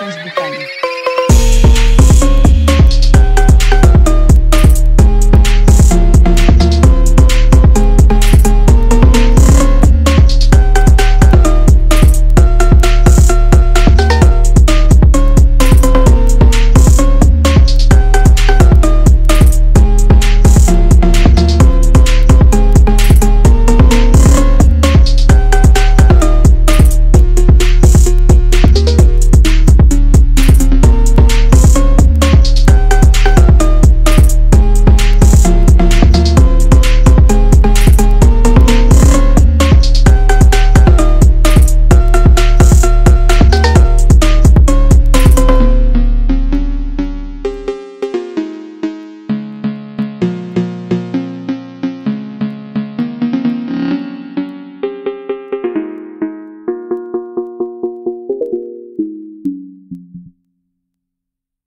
do país.